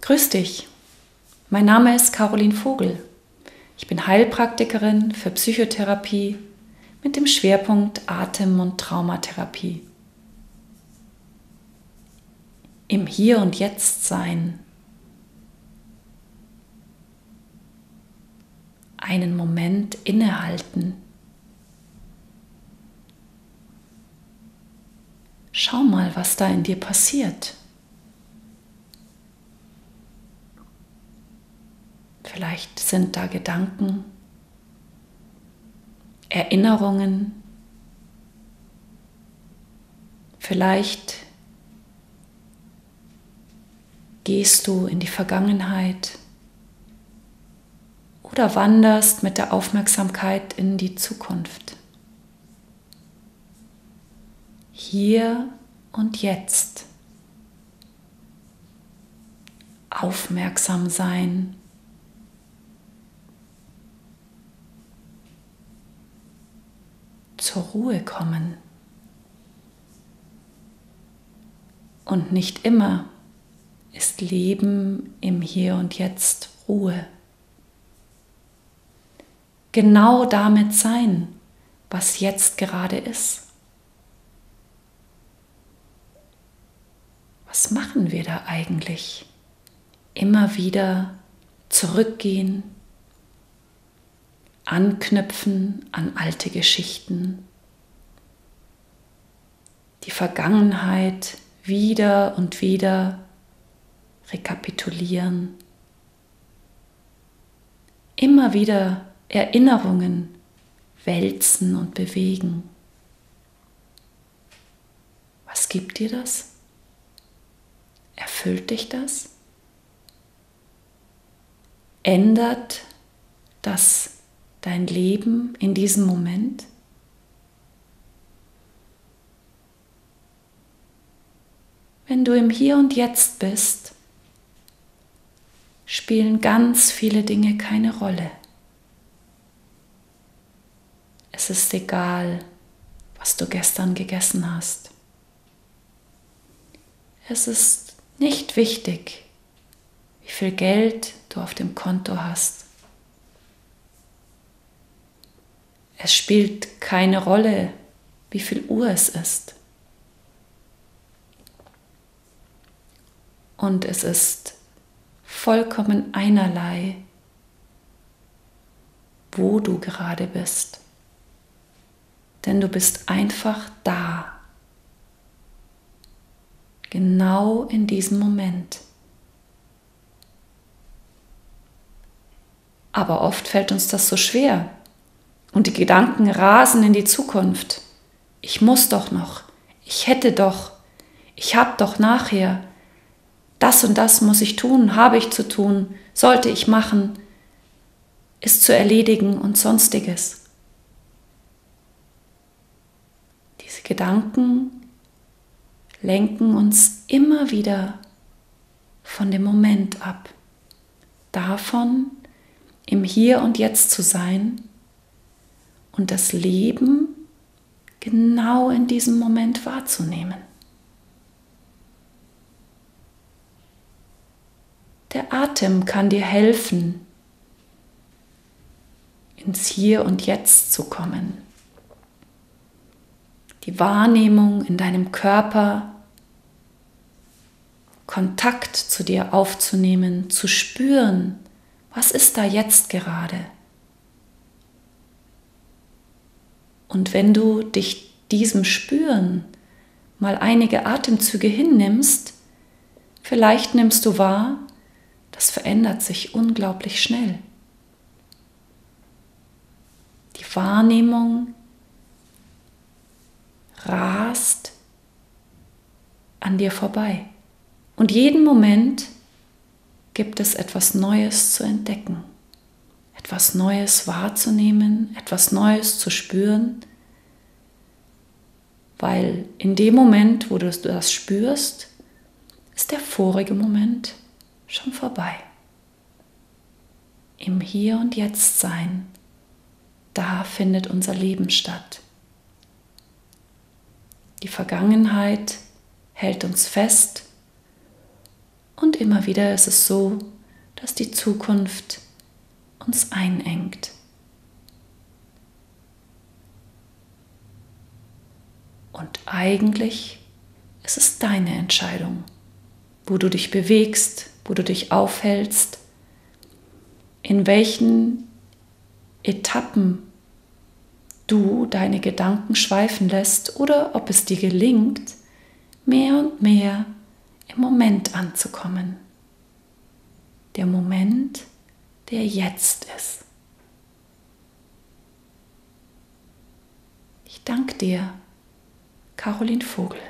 Grüß dich. Mein Name ist Caroline Vogel. Ich bin Heilpraktikerin für Psychotherapie mit dem Schwerpunkt Atem- und Traumatherapie. Im Hier und Jetzt sein. Einen Moment innehalten. Schau mal, was da in dir passiert. Vielleicht sind da Gedanken, Erinnerungen, vielleicht gehst du in die Vergangenheit oder wanderst mit der Aufmerksamkeit in die Zukunft. Hier und jetzt. Aufmerksam sein zur Ruhe kommen. Und nicht immer ist Leben im Hier und Jetzt Ruhe. Genau damit sein, was jetzt gerade ist. Was machen wir da eigentlich? Immer wieder zurückgehen, anknüpfen an alte Geschichten, die Vergangenheit wieder und wieder rekapitulieren, immer wieder Erinnerungen wälzen und bewegen. Was gibt dir das? Erfüllt dich das? Ändert das dein Leben in diesem Moment? Wenn du im Hier und Jetzt bist, spielen ganz viele Dinge keine Rolle. Es ist egal, was du gestern gegessen hast. Es ist nicht wichtig, wie viel Geld du auf dem Konto hast. Es spielt keine Rolle, wie viel Uhr es ist. Und es ist vollkommen einerlei, wo du gerade bist. Denn du bist einfach da. Genau in diesem Moment. Aber oft fällt uns das so schwer, und die Gedanken rasen in die Zukunft. Ich muss doch noch, ich hätte doch, ich habe doch nachher, das und das muss ich tun, habe ich zu tun, sollte ich machen, ist zu erledigen und sonstiges. Diese Gedanken lenken uns immer wieder von dem Moment ab, davon, im Hier und Jetzt zu sein und das Leben genau in diesem Moment wahrzunehmen. Der Atem kann dir helfen, ins Hier und Jetzt zu kommen. Die Wahrnehmung in deinem Körper, Kontakt zu dir aufzunehmen, zu spüren, was ist da jetzt gerade. Und wenn du dich diesem Spüren mal einige Atemzüge hinnimmst, vielleicht nimmst du wahr, das verändert sich unglaublich schnell. Die Wahrnehmung rast an dir vorbei. Und jeden Moment gibt es etwas Neues zu entdecken etwas Neues wahrzunehmen, etwas Neues zu spüren, weil in dem Moment, wo du das spürst, ist der vorige Moment schon vorbei. Im Hier und Jetzt sein, da findet unser Leben statt. Die Vergangenheit hält uns fest Und immer wieder ist es so, dass die Zukunft uns einengt. Und eigentlich ist es deine Entscheidung, wo du dich bewegst, wo du dich aufhältst, in welchen Etappen du deine Gedanken schweifen lässt oder ob es dir gelingt, mehr und mehr im Moment anzukommen. Der Moment, der jetzt ist. Ich danke dir, Caroline Vogel.